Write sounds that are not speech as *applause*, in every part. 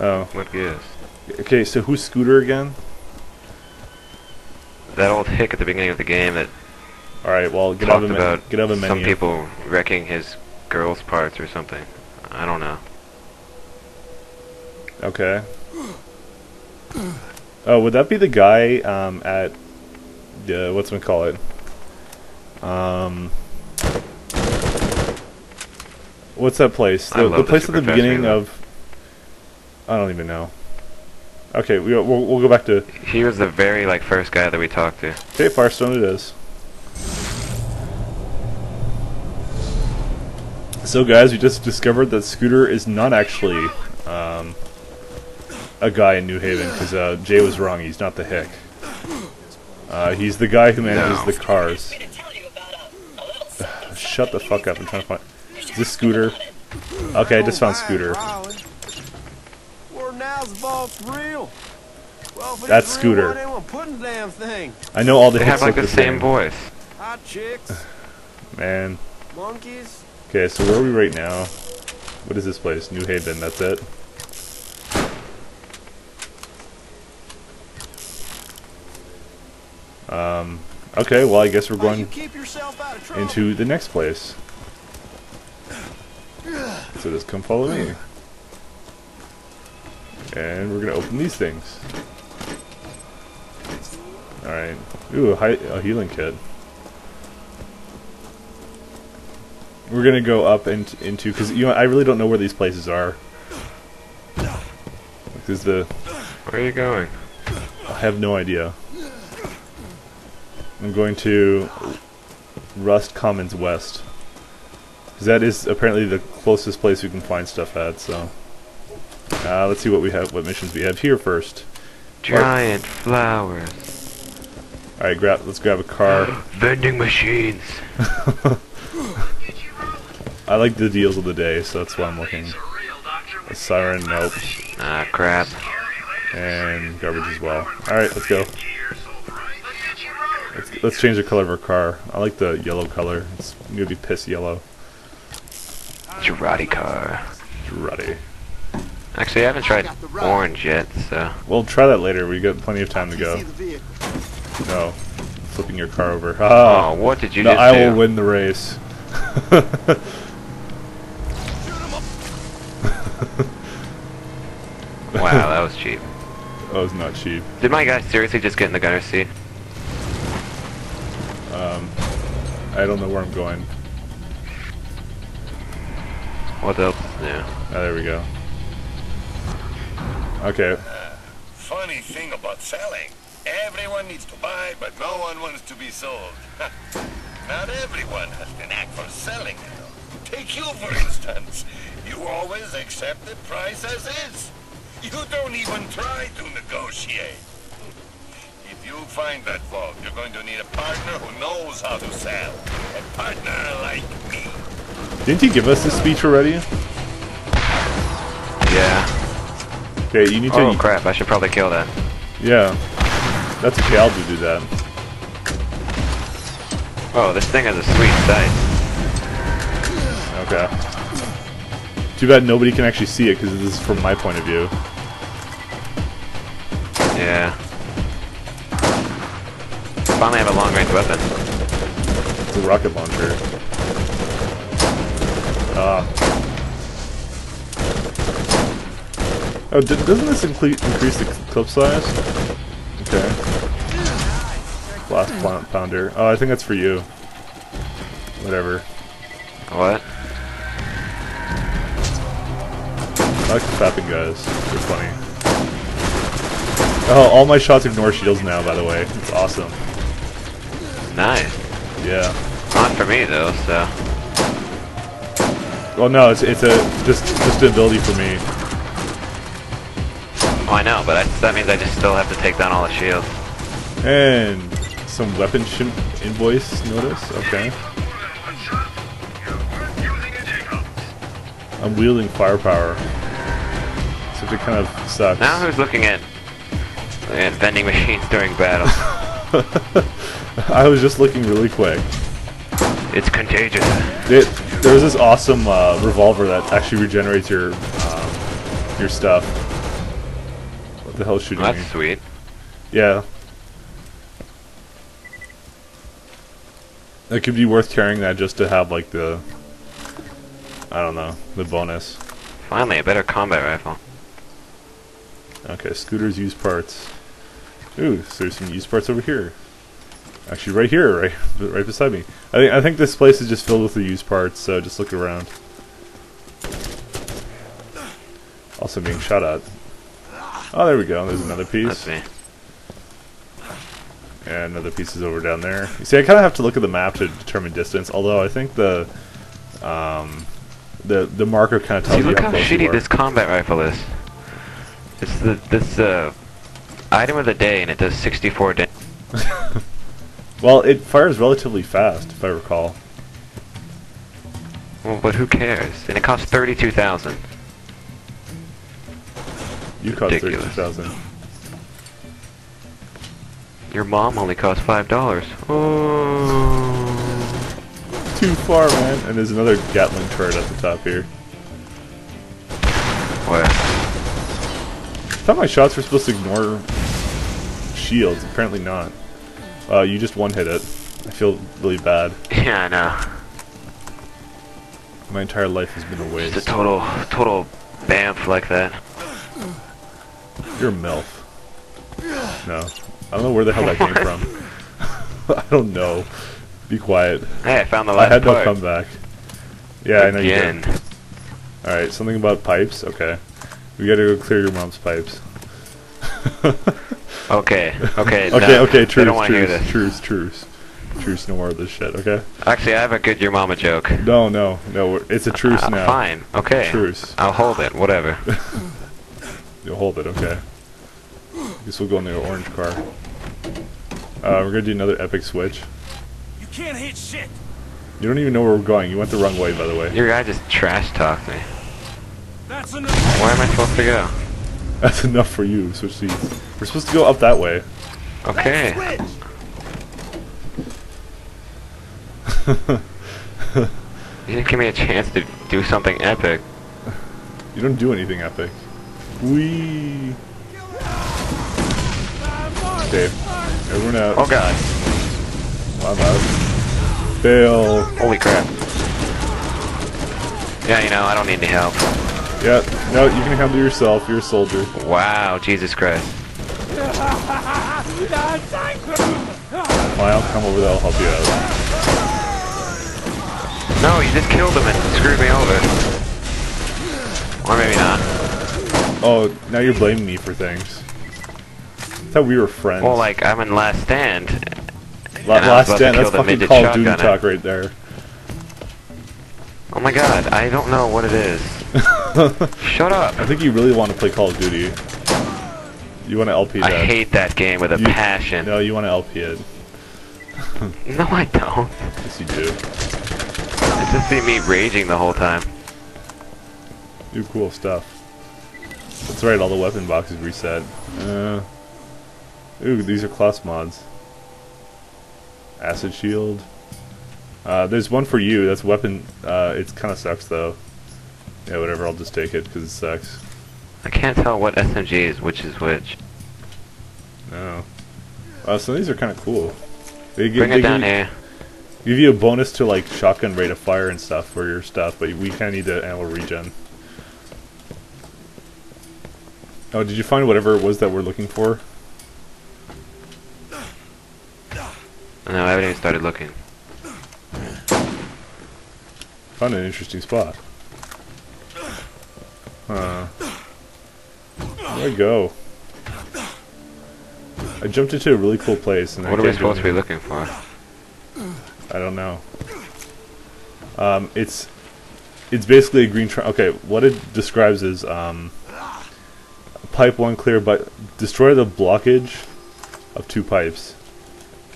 Oh. What gives? Okay, so who's Scooter again? That old hick at the beginning of the game that Alright, well, get out of about. Get out of some people wrecking his girl's parts or something. I don't know. Okay. Oh, would that be the guy um, at the what's we call it? Um, what's that place? I The, love the the place at the beginning of. I don't even know. Okay, we, we'll we'll go back to. He was the very like first guy that we talked to. Okay, Fyrestone it is. So, guys, we just discovered that Scooter is not actually um, a guy in New Haven because uh, Jay was wrong. He's not the hick. Uh, he's the guy who manages No. the cars. *sighs* Shut the fuck up! I'm trying to find. Is this Scooter? Okay, I just found Scooter. Damn thing? I know all the They hicks have like look the same voice. Hot chicks, *sighs* Man. monkeys. Okay, so where are we right now? What is this place? New Haven. That's it. Um. Okay, well, I guess we're Why you going keep yourself out of trouble? into the next place. So just come follow me. *sighs* *laughs* And we're gonna open these things. Alright. Ooh, a, a healing kit. We're gonna go up and into because you know I really don't know where these places are. Because the Where are you going? I have no idea. I'm going to Rust Commons West. Because that is apparently the closest place we can find stuff at, so. Uh, let's see what we have, what missions we have here first. Giant flowers. Alright, grab, let's grab a car. *gasps* Vending machines. *laughs* I like the deals of the day, so that's why I'm looking. A siren, nope. Ah, crap. And garbage as well. Alright, let's go. Let's, let's change the color of our car. I like the yellow color. It's gonna be piss yellow. Girardi car. Ready. Actually, I haven't tried orange yet, so. We'll try that later. We've got plenty of time to go. the. No. Flipping your car over. Ah. Oh, what did you no, just I do? will win the race. *laughs* Wow, that was cheap. That was not cheap. Did my guy seriously just get in the gunner seat? Um, I don't know where I'm going. What else is new? Ah, there we go. Okay. Uh, funny thing about selling. Everyone needs to buy, but no one wants to be sold. *laughs* Not everyone has the knack for selling, you know. Take you, for *laughs* instance. You always accept the price as is. You don't even try to negotiate. If you find that vault, you're going to need a partner who knows how to sell. A partner like me. Didn't he give us this speech already? Okay, you need to. Oh crap, I should probably kill that. Yeah. That's okay, I'll do that. Oh, this thing has a sweet sight. Okay. Too bad nobody can actually see it because this is from my point of view. Yeah. Finally have a long range weapon. It's a rocket launcher. Ah. Oh, d doesn't this incre increase the clip size? Okay. Blast plant pounder. Oh, I think that's for you. Whatever. What? I like the fapping guys. They're funny. Oh, all my shots ignore shields now, by the way. It's awesome. Nice. Yeah. Not for me though, so. Well, no, it's it's a just just an ability for me. I know, but I, that means I just still have to take down all the shields. And some weapon sh- invoice notice. Okay. I'm wielding firepower. Except it kind of sucks. Now who's looking at, at vending machines *laughs* during battle? *laughs* I was just looking really quick. it's contagious. It, there's this awesome uh, revolver that actually regenerates your um, your stuff. What the hell is shooting Well, me? that's sweet. Yeah. It could be worth carrying that just to have like the I don't know, the bonus. Finally, a better combat rifle. Okay, scooters use parts. Ooh, so there's some used parts over here. Actually, right here, right, right beside me. I think I think this place is just filled with the used parts. So just look around. Also being shot at. Oh, there we go. There's another piece. That's me. And another piece is over down there. You see, I kind of have to look at the map to determine distance. Although I think the um, the the marker kind of tells See, you look how how shitty this combat rifle is. It's the this uh item of the day, and it does 64 damage. *laughs* Well, it fires relatively fast, if I recall. Well, but who cares? And it costs 32,000. You cost Ridiculous. thirty-two thousand. Your mom only cost five dollars. Oh. Too far, man. And there's another Gatling turret at the top here. What? I thought my shots were supposed to ignore shields. Apparently not. Uh, you just one hit it. I feel really bad. *laughs* Yeah, I know. My entire life has been a waste. It's a total, total bamf like that. You're a MILF. No. I don't know where the hell that came from. *laughs* I don't know. Be quiet. Hey, I found the light. I last had no comeback. Yeah, I know you Again. did. Alright, something about pipes? Okay. We gotta go clear your mom's pipes. *laughs* Okay, okay. Okay, no, okay, I truce, hear truce, truce, truce. Truce, no more of this shit, okay? Actually, I have a good your mama joke. No, no, no, it's a truce Uh, now. Fine. Okay. Truce. I'll hold it. Whatever. *laughs* You'll hold it, okay. Guess we'll go in the orange car. Uh, we're gonna do another epic switch. You can't hit shit. You don't even know where we're going. You went the wrong way, by the way. Your guy just trash talked me. That's enough. Where am I supposed to go? That's enough for you. Switch seats. We're supposed to go up that way. Okay. Switch. *laughs* You didn't give me a chance to do something epic. You don't do anything epic. Wee. Okay. Everyone out. Oh god. I'm out. Fail. Holy crap. Yeah, you know, I don't need any help. Yeah. No, you can handle yourself. You're a soldier. Wow, Jesus Christ. Fine, I'll come over there. I'll help you out. No, you just killed him and screwed me over. Or maybe not. Oh, now you're blaming me for things. I thought we were friends. Well, like, I'm in Last Stand. La- and I was last stand. That's fucking Call of Duty talk right there. Oh my god, I don't know what it is. *laughs* Shut up. I think you really want to play Call of Duty. You want to LP that? I hate that game with a You- passion. No, you want to LP it. *laughs* No, I don't. Yes, you do. It's just see me raging the whole time. Do cool stuff. That's right. All the weapon boxes reset. Uh, ooh, these are class mods. Acid shield. Uh, there's one for you. That's weapon. Uh, it kind of sucks though. Yeah, whatever. I'll just take it because it sucks. I can't tell what SMG is which is which. No. Uh, so these are kind of cool. They give, Bring they it down give, here. give you a bonus to like shotgun rate of fire and stuff for your stuff, but we kind of need the ammo regen. Oh, did you find whatever it was that we're looking for? No, I haven't even started looking. Found an interesting spot. Huh. Where'd I go? I jumped into a really cool place and I What are we supposed to be looking for? I don't know. Um, it's it's basically a green. Tri- okay, what it describes is um, pipe one clear, but destroy the blockage of two pipes.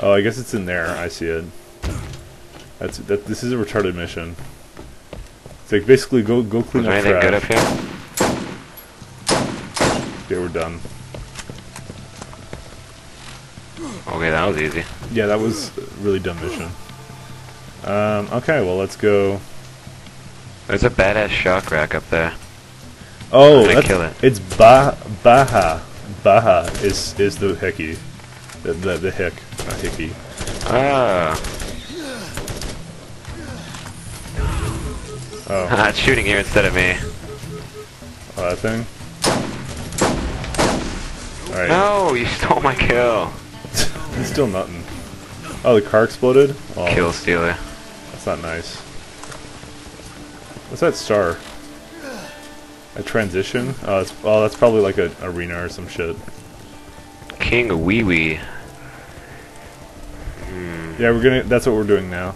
Oh, I guess it's in there. I see it. That's that. This is a retarded mission. It's like basically go go clean up anything good up here? Okay, we're done. Okay, that was easy. Yeah, that was a really dumb mission. Um, okay, well let's go. There's a badass shock rack up there. Oh, that's, kill it. it's ba Baja. Baha is is the hickey, the the, the hick, not hickey. Ah. Oh, *laughs* it's shooting you instead of me. oh that thing. All right, No, you stole my kill. *laughs* it's still nothing. Oh, the car exploded. Oh, Kill stealer. That's not nice. What's that star? A transition? Oh, oh that's probably like a arena or some shit. King Wee Wee. Yeah, we're gonna. That's what we're doing now.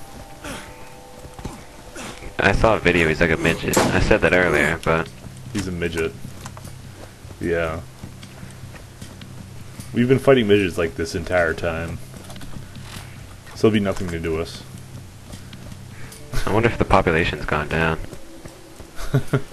I saw a video, he's like a midget. I said that earlier, but He's a midget. Yeah. We've been fighting midgets like this entire time. So it'll be nothing to do us. I wonder if the population's gone down. *laughs*